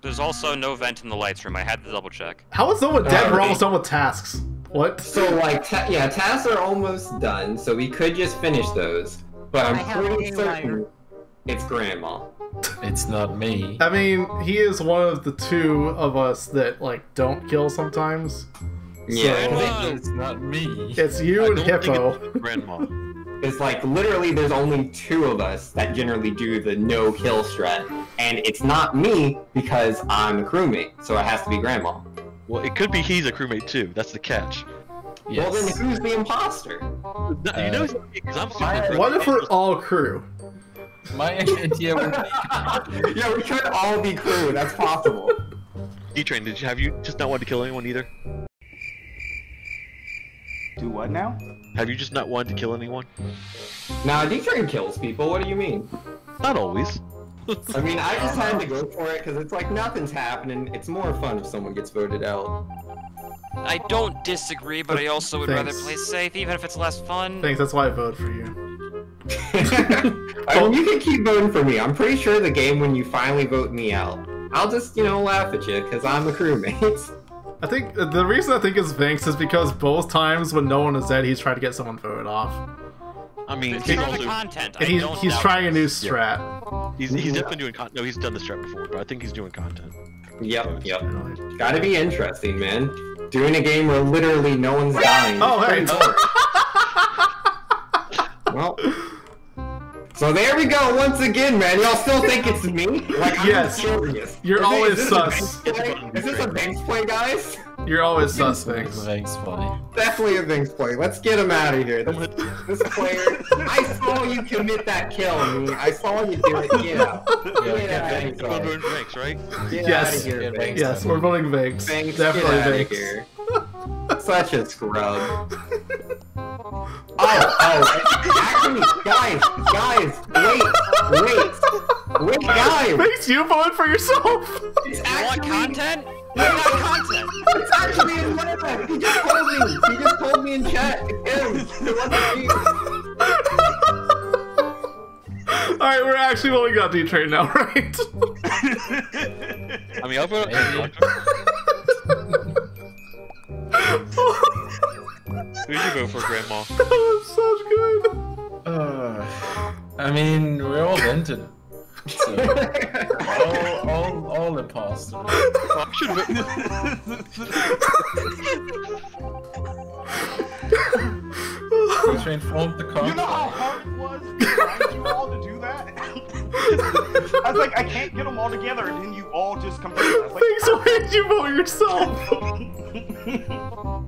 There's also no vent in the lights room. I had to double check. How is someone dead? Uh, We're almost done with tasks. What? So like, ta- yeah, tasks are almost done, so we could just finish those. But I'm I pretty certain it's Grandma. It's not me. I mean, he is one of the two of us that like don't kill sometimes. Yeah, So- It's not me. It's you I and don't think Hippo. Grandma. It's like literally there's only two of us that generally do the no kill strat, and it's not me because I'm a crewmate, so it has to be Grandma. Well, it could be he's a crewmate too. That's the catch. Well, then who's the imposter? No, you know, uh, because I'm I- super. What if we're all crew? My idea would be yeah, we could all be crew. That's possible. D-Train, did you have you just not wanted to kill anyone either? Do what now? Have you just not wanted to kill anyone? Now, D-Train kills people. What do you mean? Not always. I mean, I just had to go for it because it's like nothing's happening. It's more fun if someone gets voted out. I don't disagree, but I also would rather play safe, even if it's less fun. Thanks. That's why I voted for you. I mean, you can keep voting for me. I'm pretty sure the game when you finally vote me out, I'll just, you know, laugh at you because I'm a crewmate. I think the reason I think it's Venks is because both times when no one is dead, he's trying to get someone voted off, I mean, It's he's part of the also content. I and he's don't he's doubt trying a new strat. he's, he's definitely doing content. No, he's done this strat before, but I think he's doing content. Yep, yep. Gotta be interesting, man. Doing a game where literally no one's dying. Oh, hey. Well. So there we go once again, man. Y'all still think it's me? Like, I'm Yes. curious. You're Is it- always is sus. A Venks play? Is this a Venks play, guys? You're always sus, Venks. Thanks, buddy. Definitely a Venks play. Let's get him out of here. This, this player. I saw you commit that kill, me. I saw you do it. Get out. Get out of Everyone here. doing ranks, right? Get Yes. out of here, Yeah, Venks. Yes, we're voting Venks. Venks, Definitely get out of here. Such a scrub. Oh, oh, actually, guys, guys, wait, wait, wait, guys. Venks, you voted for yourself. It's You want actually, content? You want content? it's actually in one of them. He just told me. He just told me in chat. It's. It wasn't me. All right, we're actually voting on D train now, right? I mean, I'll vote. Maybe. Who did you vote for, Grandma? that was such good. Uh, I mean, we're all vented. So, all, all, all imposters. I should vote. We should inform the You know how hard it was to find you all to do that? I was like, I can't get them all together, and then you all just come together. I was like, Venks, why did you vote yourself?